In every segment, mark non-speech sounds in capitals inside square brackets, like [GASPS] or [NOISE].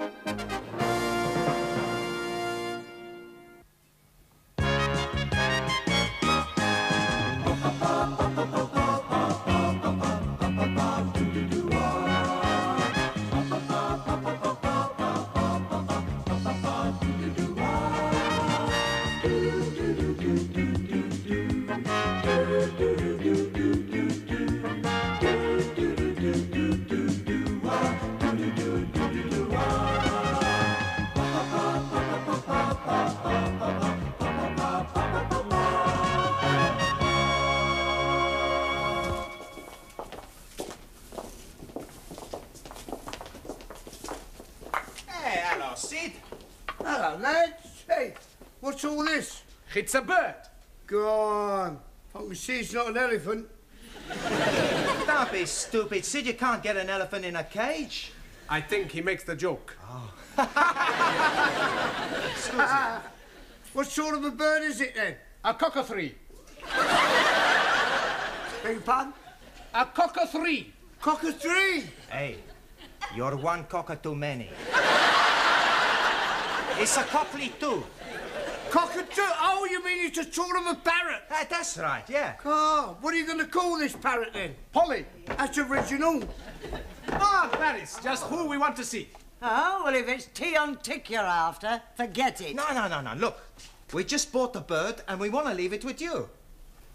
Hey, hello, Sid. Hello, lads. Hey, what's all this? It's a bird. Go on. I can see it's not an elephant. [LAUGHS] Don't be stupid, Sid. You can't get an elephant in a cage. I think he makes the joke. Oh. [LAUGHS] What sort of a bird is it then? A cockathree. Beg your pardon? A cockathree. Cockatoo. Hey, you're one cocker too many. [LAUGHS] it's a cockley too. Cockatoo? Oh, you mean it's a sort of a parrot? Ah, that's right, yeah. Oh, what are you going to call this parrot then? Polly. That's original. Ah, Paris. Just who we want to see. Oh, well, if it's tea on tick you're after, forget it. No, no, no, no. Look, we just bought the bird and we want to leave it with you.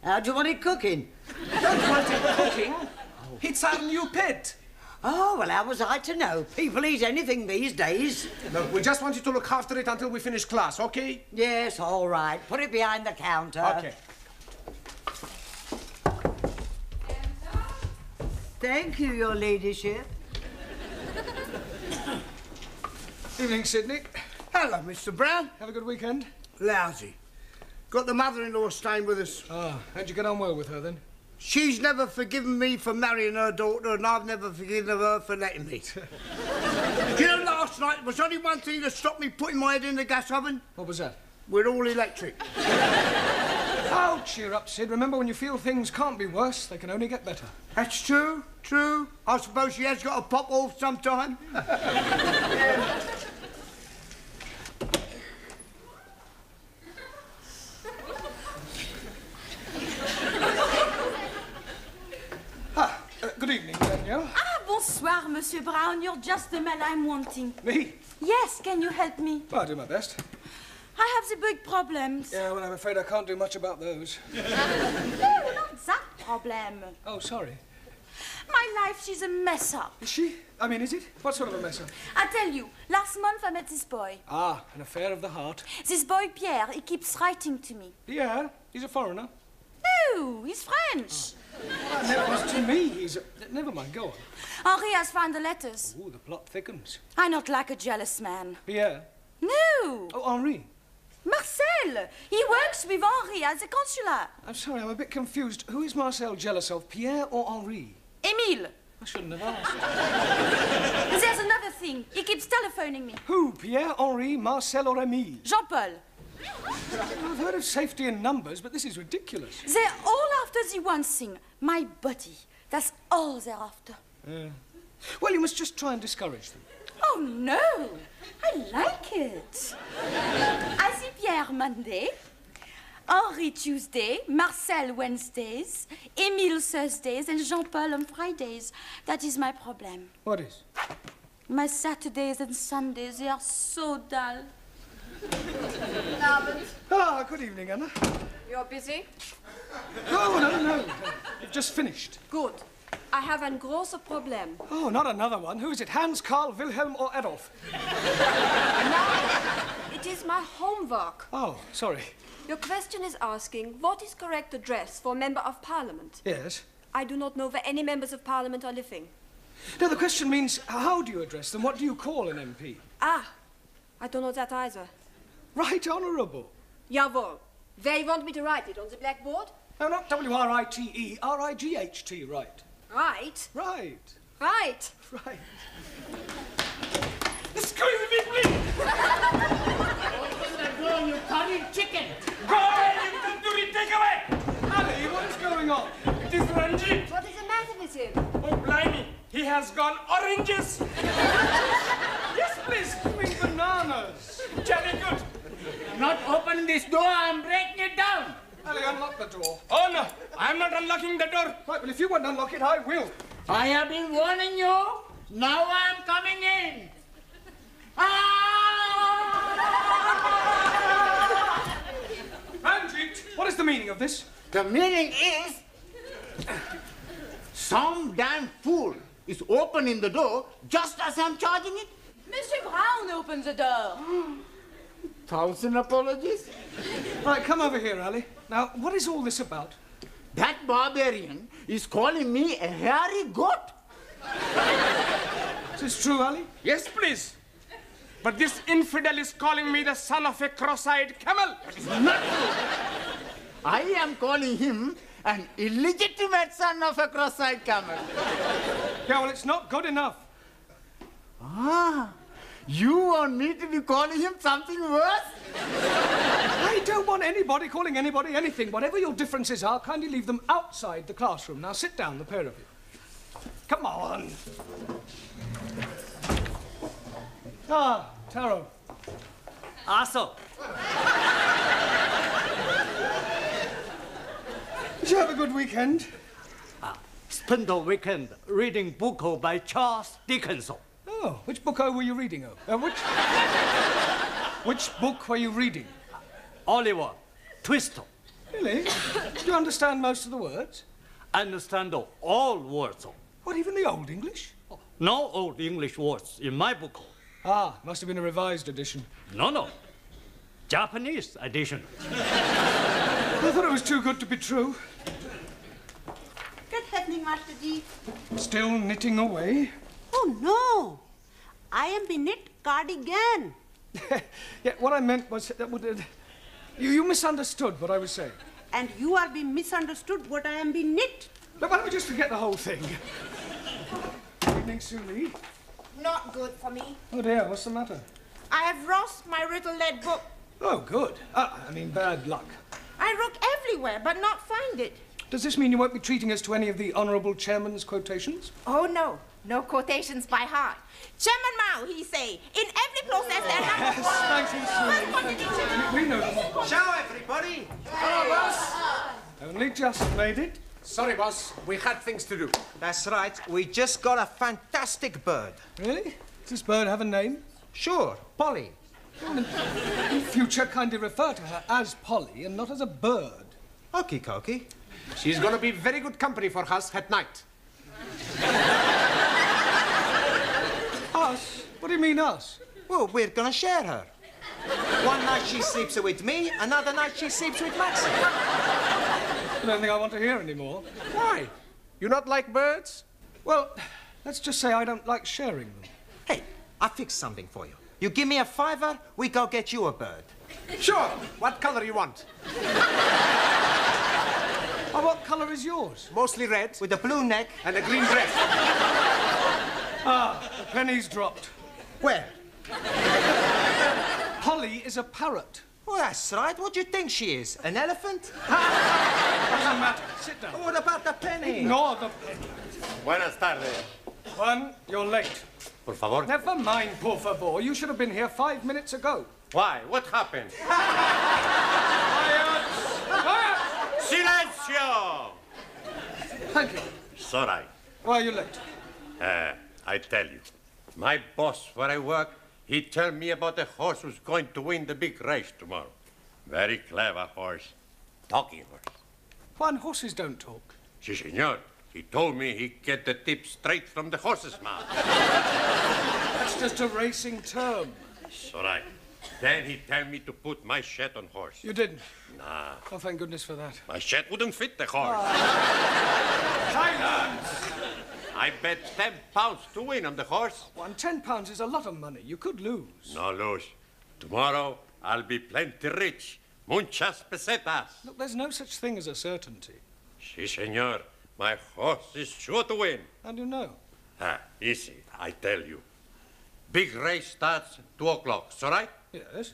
How do you want it cooking? Don't want it cooking. It's our new pet. Oh, well, how was I to know? People eat anything these days. Look, we just want you to look after it until we finish class, okay? Yes, all right. Put it behind the counter. Okay. Thank you, your ladyship. Evening, Sydney. Hello, Mr. Brown. Have a good weekend. Lousy. Got the mother-in-law staying with us. Ah, how'd you get on well with her then? She's never forgiven me for marrying her daughter, and I've never forgiven her for letting me. [LAUGHS] Do you know, last night there was only one thing that stopped me putting my head in the gas oven. What was that? We're all electric. [LAUGHS] Oh, cheer up, Sid. Remember, when you feel things can't be worse, they can only get better. That's true, true. I suppose she has got to pop off sometime. Ah, [LAUGHS] uh, good evening, Danielle. Ah, bonsoir, Monsieur Brown. You're just the man I'm wanting. Me? Yes, can you help me? Well, I'll do my best. I have the big problems. Yeah, well, I'm afraid I can't do much about those. [LAUGHS] No, not that problem. Oh, sorry. My life, she's a mess up. Is she? I mean, is it? What sort of a mess up? I tell you, last month I met this boy. Ah, an affair of the heart. This boy, Pierre, he keeps writing to me. Pierre? he's a foreigner. No, he's French. That was to me. He's a... Never mind, go on. Henri has found the letters. Ooh, the plot thickens. I not like a jealous man. Pierre. No, Oh, Henri. Marcel. He works with Henri as a consular. I'm sorry, I'm a bit confused. Who is Marcel jealous of, Pierre or Henri? Emile. I shouldn't have asked. There's another thing. He keeps telephoning me. Who? Pierre, Henri, Marcel, or Emile? Jean-Paul. I've heard of safety in numbers, but this is ridiculous. They're all after the one thing, my body. That's all they're after. Well, you must just try and discourage them. Oh no, I like it. I Pierre Monday, Henri Tuesday, Marcel Wednesdays, Emile Thursdays, and Jean-Paul on Fridays. That is my problem. What is? My Saturdays and Sundays, they are so dull. Ah, good evening, Anna. You're busy? Oh, no, no. You've just finished. Good. I have ein großes Problem. Oh, not another one. Who is it? Hans, Karl, Wilhelm, or Adolf? It is my homework. Oh, sorry. Your question is asking what is correct address for a member of parliament. Yes. I do not know where any members of parliament are living. No, the question means how do you address them? What do you call an MP? Ah, I don't know that either. Right Honourable. Jawohl. Where you want me to write it? On the blackboard? No, not W-R-I-T-E, R-I-G-H-T, right. Right. Right. Right. Right. Excuse me, please. you cunning chicken! Go away, you can do it. Take away. Ali, what is going on? It is Ranjit. What is the matter with him? Oh, blimey. He has gone oranges. yes, Please, give me bananas. Jolly good. Not open this door, I'm breaking it down. Ali, unlock the door. Oh no, I'm not unlocking the door. Right, well, if you won't unlock it, I will. I have been warning you. Now I'm coming in. Ah! Ranjit, what is the meaning of this? The meaning is some damn fool is opening the door just as I'm charging it. Mr. Brown opens the door. [GASPS] Thousand apologies. Right, come over here, Ali. Now, what is all this about? That barbarian is calling me a hairy goat. Is this true, Ali? Yes, please. But this infidel is calling me the son of a cross-eyed camel. Not true. I am calling him an illegitimate son of a cross-eyed camel. Yeah, well, it's not good enough. Ah, you want me to be calling him something worse? I don't want anybody calling anybody anything. Whatever your differences are, kindly leave them outside the classroom. Now sit down, the pair of you. Come on. Ah, Taro. Also, Did you have a good weekend? spend the weekend reading book by Charles Dickens. Oh, which book were you reading of? Uh, which... which book were you reading? Oliver Twist. Really? Do you understand most of the words? Understand all words. What, even the Old English? No old English words in my book. Ah, must have been a revised edition. No, no. Japanese edition. I thought it was too good to be true. Good evening, Master D. Still knitting away. Oh, no. I am the knit cardigan. [LAUGHS] yeah, what I meant was that would. Uh, you, you misunderstood what I was saying. And you are being misunderstood what I am being knit. Look, why don't we just forget the whole thing? Good evening, Suli. Not good for me. Oh dear, what's the matter? I have lost my riddle lead book. Oh, good. Uh, I mean, bad luck. I look everywhere but not find it. Does this mean you won't be treating us to any of the Honourable Chairman's quotations? Oh no, no quotations by heart. Chairman Mao, he say, in every process there are number [LAUGHS] Thank you, Suli. one. Thank you. We know them. Ciao, everybody. Only just made it. Sorry, boss. We had things to do. That's right. We just got a fantastic bird. Really? Does this bird have a name? Sure, Polly. In future, kindly refer to her as Polly and not as a bird. Okie dokie. She's gonna be very good company for us at night. Us? What do you mean, us? Well, we're gonna share her. One night she sleeps with me, another night she sleeps with Maxie. I don't think I want to hear anymore. Why? You not like birds? Well, let's just say I don't like sharing them. Hey, I fixed something for you. You give me a fiver, we go get you a bird. Sure. What color you want? [LAUGHS] Oh, what colour is yours? Mostly red With a blue neck. and a green dress. The [LAUGHS] ah, penny's dropped. Where? Polly is a parrot. Well, that's right. What do you think she is? An elephant? Doesn't matter. Sit down. What about the penny? Ignore the penny. Buenas tardes. Juan, you're late. Por favor. Never mind, por favor. You should have been here five minutes ago. Why? What happened? Silencio! Thank you. Sorry. Why are you late? Uh, I tell you, my boss where I work, he tell me about a horse who's going to win the big race tomorrow. Very clever horse. Talking horse. Juan, horses don't talk. Si, senor. He told me he get the tip straight from the horse's mouth. [LAUGHS] That's just a racing term. All right. Then he tell me to put my shed on horse. You didn't. Nah, Oh, thank goodness for that. my shed wouldn't fit the horse. Ah. [LAUGHS] Silence! I bet 10 pounds to win on the horse. Well, ten pounds is a lot of money. You could lose. No lose. Tomorrow I'll be plenty rich. Muchas pesetas. Look, there's no such thing as a certainty. Si, senor. My horse is sure to win. How do you know? Ah, easy, I tell you. Big race starts 2 o'clock, so right? Yes.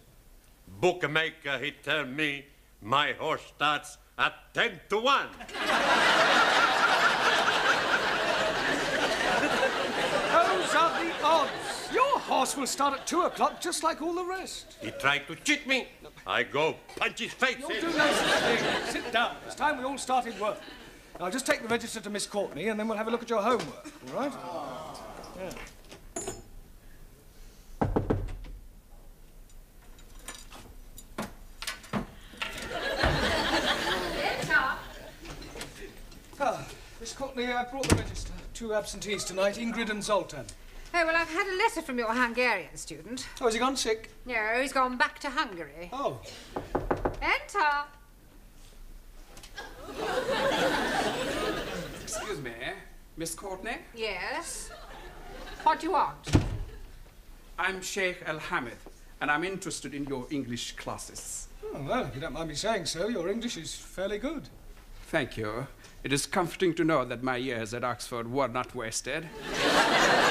Bookmaker, he tell me my horse starts at 10 to 1. [LAUGHS] Those are the odds. Your course, we'll start at two o'clock, just like all the rest. He tried to cheat me. I go punch his face You'll do no such thing. Sit down. It's time we all started work. Now, just take the register to Miss Courtney, and then we'll have a look at your homework, all right? Yeah. Ah, Miss Courtney, I brought the register. Two absentees tonight, Ingrid and Zoltan. Oh, well, I've had a letter from your Hungarian student. Oh, has he gone sick? No, he's gone back to Hungary. Oh. Enter. Excuse me, Miss Courtney? Yes. What do you want? I'm Sheikh Al Hamid, and I'm interested in your English classes. Oh, well, if you don't mind me saying so, your English is fairly good. Thank you. It is comforting to know that my years at Oxford were not wasted. [LAUGHS]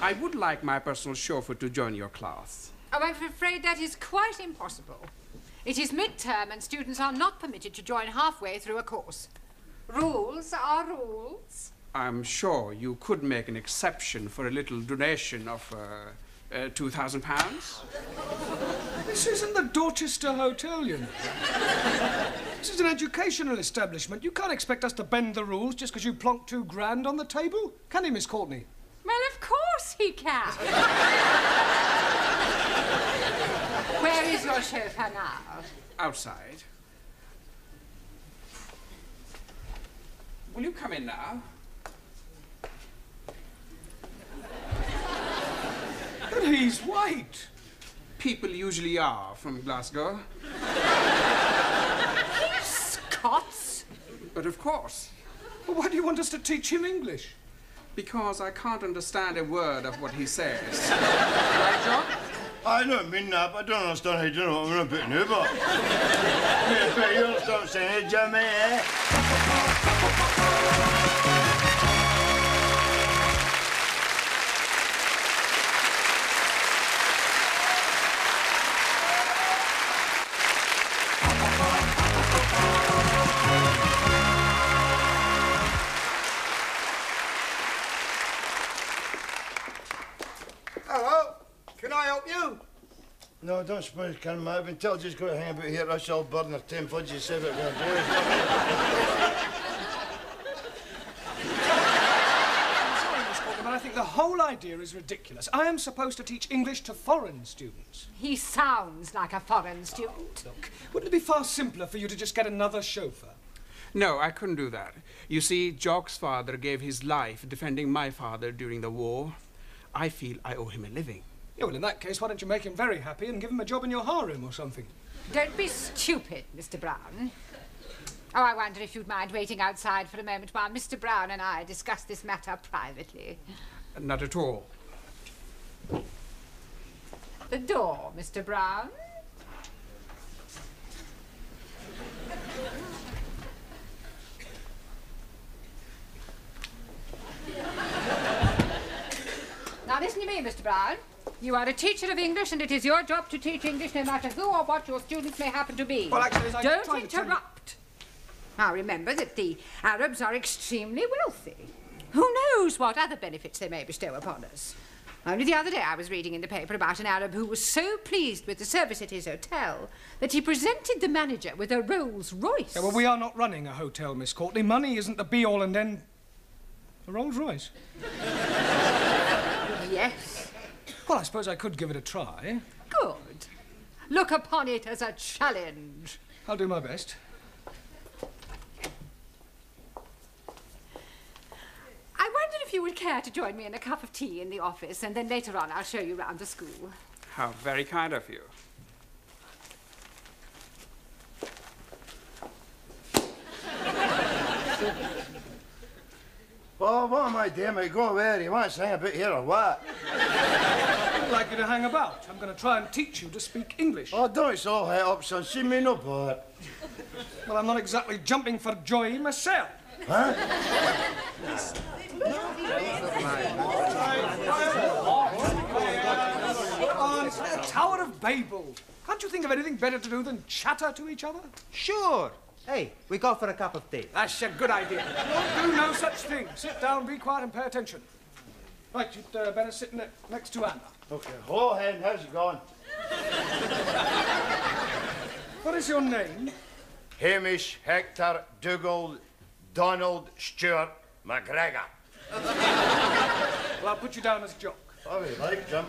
I would like my personal chauffeur to join your class. Oh, I'm afraid that is quite impossible. It is midterm and students are not permitted to join halfway through a course. Rules are rules. I'm sure you could make an exception for a little donation of uh, uh, two thousand pounds. This isn't the Dorchester Hotel, you know. This is an educational establishment. You can't expect us to bend the rules just because you plonked two grand on the table. Can he, Miss Courtney? Well, of course he can. Where is your chauffeur now? Outside. Will you come in now? But he's white. People usually are from Glasgow. Scots? But of course. Well, why do you want us to teach him English? Because I can't understand a word of what he says. [LAUGHS] right, John? I don't mean that, but I don't understand how you don't know what I'm a bit new but you'll stop saying it, Jimmy, eh? No, don't suppose you can, mate. I've been told just go to hang about here. Rush all bird and a ten fudges said it going to do. [LAUGHS] Sorry, Miss Courtney, but I think the whole idea is ridiculous. I am supposed to teach English to foreign students. He sounds like a foreign student. Look, wouldn't it be far simpler for you to just get another chauffeur? No, I couldn't do that. You see, Jock's father gave his life defending my father during the war. I feel I owe him a living. Yeah, well, in that case, why don't you make him very happy and give him a job in your harem or something? Don't be stupid, Mr. Brown. Oh, I wonder if you'd mind waiting outside for a moment while Mr. Brown and I discuss this matter privately. Not at all. The door, Mr. Brown. Now listen to me, Mr. Brown. You are a teacher of English, and it is your job to teach English no matter who or what your students may happen to be. Well, actually, I Don't tried to tell you- interrupt. Now remember that the Arabs are extremely wealthy. Who knows what other benefits they may bestow upon us? Only the other day I was reading in the paper about an Arab who was so pleased with the service at his hotel that he presented the manager with a Rolls Royce. Yeah, well, we are not running a hotel, Miss Courtney. Money isn't the be all and end. A Rolls Royce. [LAUGHS] Yes. Well, I suppose I could give it a try. Good. Look upon it as a challenge. I'll do my best. I wonder if you would care to join me in a cup of tea in the office, and then later on I'll show you round the school. How very kind of you. Oh, what am I doing, mate? Go where? You want to hang a bit here or what? [LAUGHS] I'd like you to hang about. I'm going to try and teach you to speak English. Oh, don't it's all head up, son. See me no part. Well, I'm not exactly jumping for joy myself. Huh? On the Tower of Babel. Can't you think of anything better to do than chatter to each other? Sure. Hey, we go for a cup of tea. That's a good idea. Don't do no such thing. Sit down, be quiet, and pay attention. Right, you'd uh, better sit ne- next to Anna. Okay. Hello, Hen. How's it going? What is your name? Hamish Hector Dougal Donald Stewart McGregor. Well, I'll put you down as Jock. Oh, you like, Jim?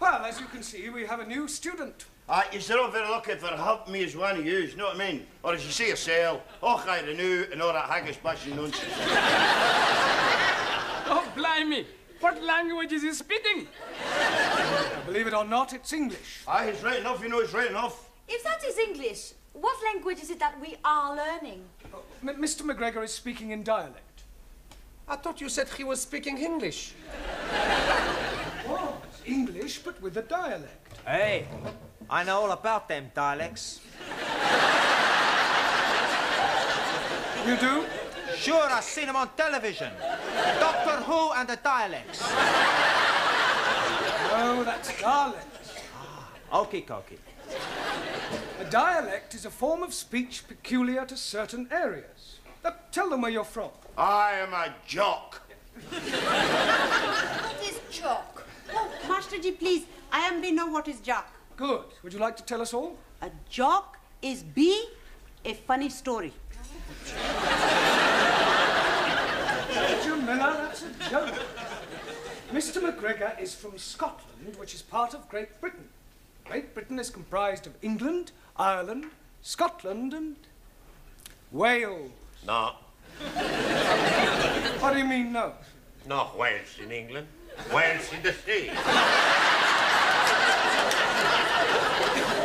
Well, as you can see, we have a new student. Ah, you're all very lucky for helping me as one of you, you know what I mean? Or as you say yourself, oh, I renew and all that haggish bashing nonsense. Oh, blimey! What language is he speaking? Believe it or not, it's English. Ah, he's right enough, you know he's right enough. If that is English, what language is it that we are learning? M- Mr. McGregor is speaking in dialect. I thought you said he was speaking English. [LAUGHS] Oh, English, but with a dialect. Hey, I know all about them dialects. You do? Sure, I've seen them on television. Doctor Who and the dialects. No, that's dialect. Ah, okie dokie. A dialect is a form of speech peculiar to certain areas. Now, tell them where you're from. I am a jock. What is jock? Oh, Master G, please. I am be know what is jock. Good. Would you like to tell us all? A jock is be a funny story. Major Miller, that's a joke. Mr. McGregor is from Scotland, which is part of Great Britain. Great Britain is comprised of England, Ireland, Scotland, and Wales. No, What do you mean, no? not Wales in England. Wales in the sea.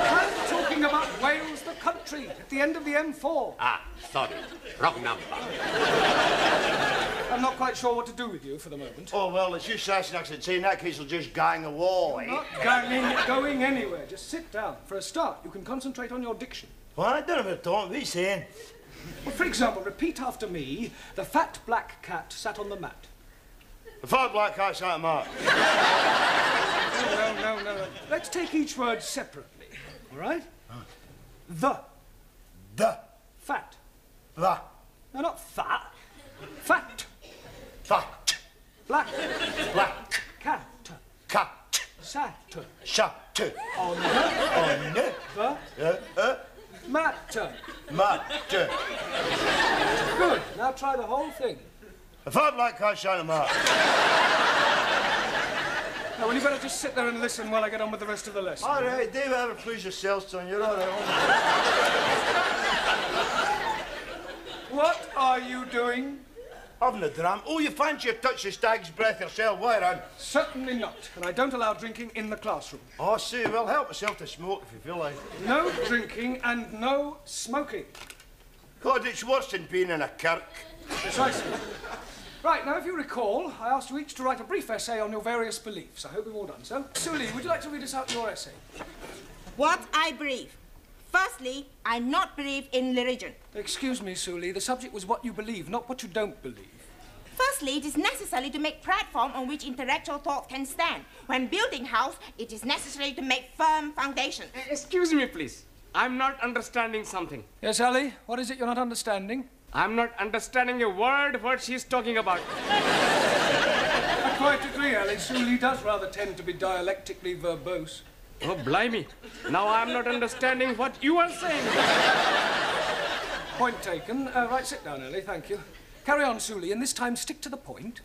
I'm talking about Wales, the country, at the end of the M4. Ah, sorry. Wrong number. I'm not quite sure what to do with you for the moment. Oh, well, it's you Sassenachs and in that case, will just gang away. Eh? Not going, going anywhere. Just sit down. For a start, you can concentrate on your diction. Well, I don't know what are you saying? Well, for example, repeat after me. The fat black cat sat on the mat. The fat black cat's out of mark. No, no, no, no. Let's take each word separately. All right? The. The. Fat. The. No, not fat. Fat. Fat. Black. Black. Cat. Cat. Sat. Shut. On. On the. The. Uh, uh, Mat. mat. Good. Now try the whole thing. The fat black cat's out of mark. Now, well, you better just sit there and listen while I get on with the rest of the lesson. All right, David, ever please yourself, son. You're all right. What are you doing? Having a dram. Oh, you fancy a touch of stag's breath yourself, why, Ron? Certainly not. And I don't allow drinking in the classroom. Oh, see, well, help yourself to smoke if you feel like. it. No drinking and no smoking. God, it's worse than being in a kirk. Precisely. Right, now, if you recall, I asked you each to write a brief essay on your various beliefs. I hope you've all done so. Suli, would you like to read us out your essay? What I believe. Firstly, I not believe in religion. Excuse me, Suli, the subject was what you believe, not what you don't believe. Firstly, it is necessary to make platform on which intellectual thought can stand. When building house, it is necessary to make firm foundation. Eh, excuse me, please. I'm not understanding something. Yes, Ali, what is it you're not understanding? I'm not understanding a word what she's talking about. I [LAUGHS] quite agree, Ali. Suli does rather tend to be dialectically verbose. Oh, blimey. Now I'm not understanding what you are saying. Point taken. Uh, right, sit down, Ali. thank you. Carry on, Suli, and this time stick to the point.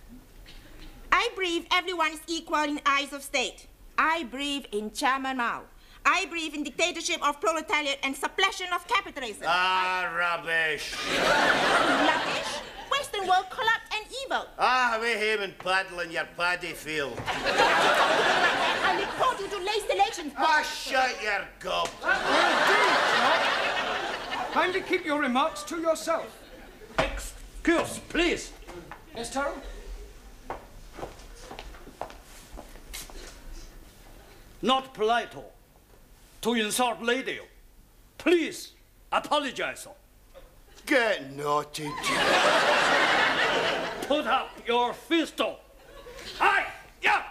I believe everyone is equal in eyes of state. I believe in Chairman Mao. I believe in dictatorship of proletariat and suppression of capitalism. Ah, rubbish. Rubbish. Western world corrupt and evil. Ah, away him and paddle in your paddy field. [LAUGHS] I report you to late elections. Ah, shut your gob. Kindly keep your remarks to yourself. Excuse, please. Yes, Taro? Not polite to insult lady. Please apologize. Get naughty. Put up your fist. Aye, yeah.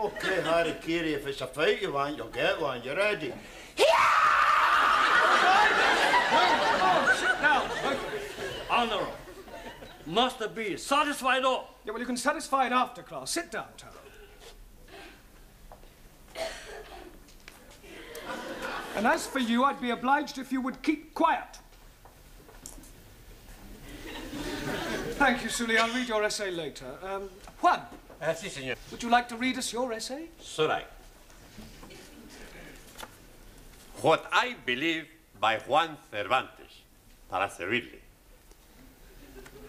Okay, Harry Kiri, if it's a fight you want, you'll get one. You ready? Yeah! Oh, sit down. both of you. Honor. Must be satisfied all. Yeah, well, you can satisfy it after class. Sit down, Taro. And as for you, I'd be obliged if you would keep quiet. Thank you, Sully. I'll read your essay later. Um, Juan, Si, senor. would you like to read us your essay? Sorai. What I believe by Juan Cervantes, para servirle.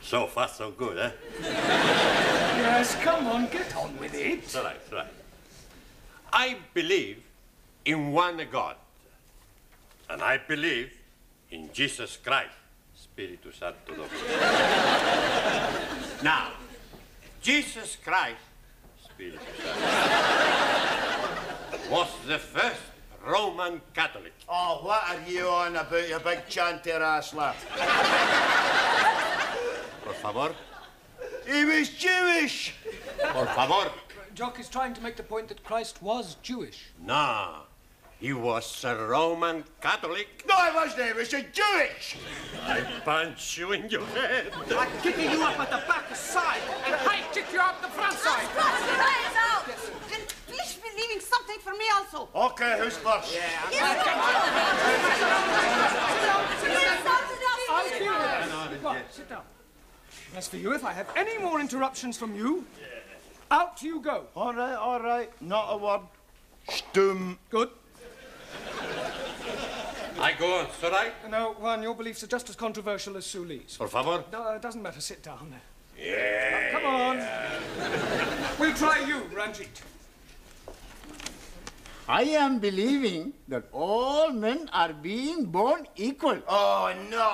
So far, so good, eh? Yes, come on, get on with it. Sorai, sorai. I believe in one God. And I believe in Jesus Christ, Spiritus Santo now, Jesus Christ, Spiritus was the first Roman Catholic. Oh, what are you on about, you big chanter ass lad? Por favor, He was Jewish. por favor. Jock is trying to make the point that Christ was Jewish. No, he was a Roman Catholic. No, I wasn't. He was a Jewish. I punch you in your head. I'm kicking you up at the back side. And I kick you out the front side. And please be leaving something for me also. Okay, who's first? I'll deal with that. Right, sit down. As for you, if I have any more interruptions from you, out you go. All right, all right. Not a word. Stum. Good. I go on, Sorai. No, Juan, your beliefs are just as controversial as Suli's. Por favor. No, uh, it doesn't matter. Sit down. Yeah. Come on. We'll try you, Ranjit. I am believing that all men are being born equal. Oh, no.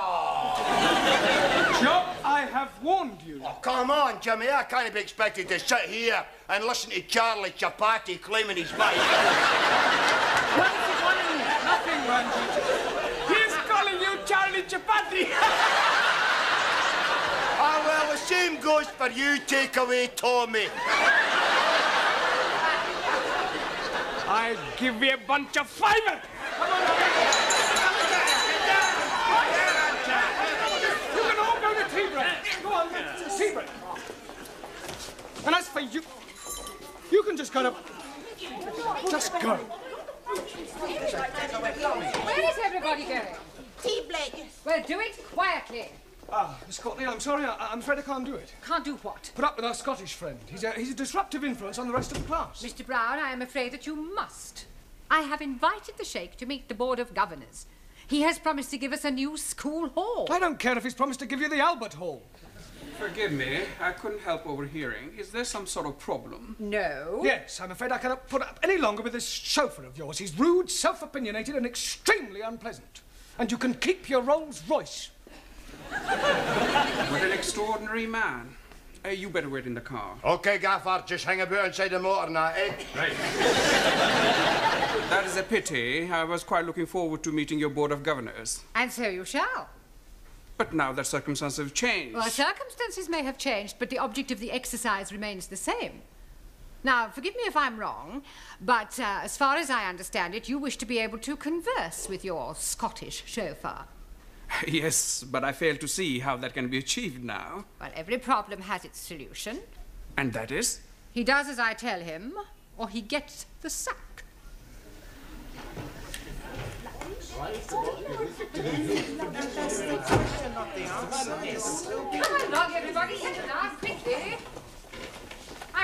Jock, I have warned you. Oh, come on, Jimmy. I can't be expected to sit here and listen to Charlie Chapati claiming he's mine. What is he calling? Nothing, Ranjit. He's calling you Ah, well, the same goes for you, take away Tommy. I'll give you a bunch of fiver. You can all go to tea break. Go on, tea break. And as for you, you can just kind of, just go. Where is everybody going? Tea break. Well, do it quietly. Ah, Miss Courtney, I'm sorry. I, I'm afraid I can't do it. Can't do what? Put up with our Scottish friend. He's a, he's a disruptive influence on the rest of the class. Mr. Brown, I am afraid that you must. I have invited the Sheikh to meet the Board of Governors. He has promised to give us a new school hall. I don't care if he's promised to give you the Albert Hall. Forgive me, I couldn't help overhearing. Is there some sort of problem? No. Yes, I'm afraid I cannot put up any longer with this chauffeur of yours. He's rude, self-opinionated, and extremely unpleasant. And you can keep your Rolls Royce. What an extraordinary man. Uh, you better wait in the car. Okay, Gaffard, just hang about inside the motor now, eh? Right. That is a pity. I was quite looking forward to meeting your board of governors. And so you shall. But now that circumstances have changed. Well, circumstances may have changed, but the object of the exercise remains the same. Now, forgive me if I'm wrong, but uh, as far as I understand it, you wish to be able to converse with your Scottish chauffeur. [LAUGHS] yes, but I fail to see how that can be achieved now. Well, every problem has its solution. And that is? He does as I tell him, or he gets the sack. Come along, everybody, sit down quickly.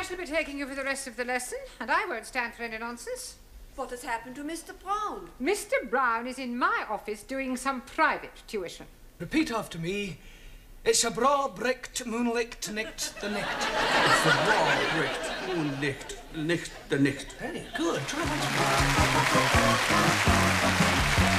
I shall be taking you for the rest of the lesson, and I won't stand for any nonsense. What has happened to Mr. Brown? Mr. Brown is in my office doing some private tuition. Repeat after me. It's a bra bricked, moonlicht, nicht, the nicht. It's a bra bricht, unlicht, licht, the nicht. Very good. Try that.